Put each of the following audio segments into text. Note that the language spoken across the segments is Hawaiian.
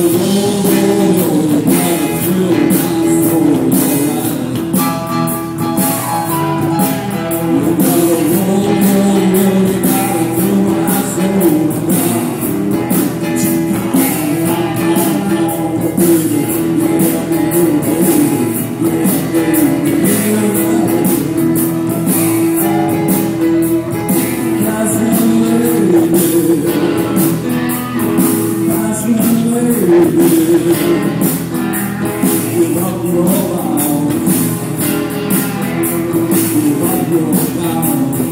Thank you. Without your love, without your love.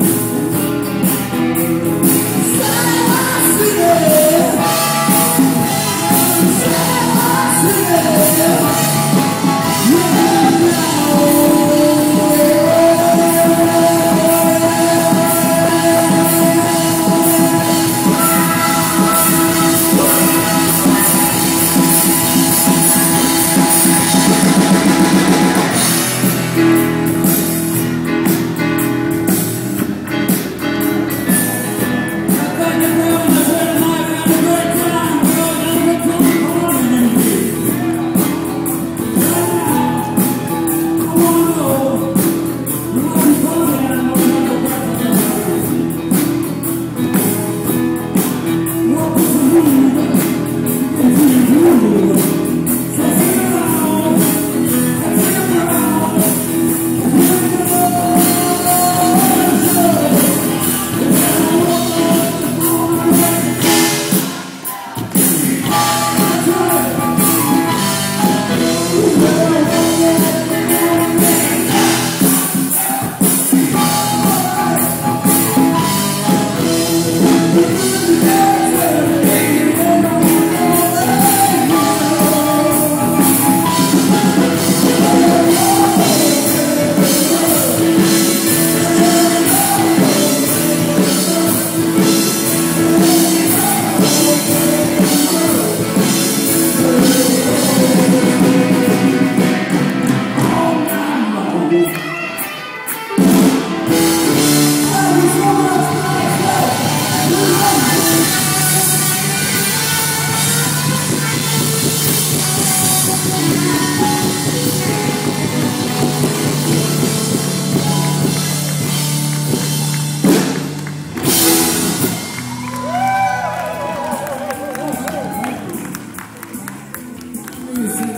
easy.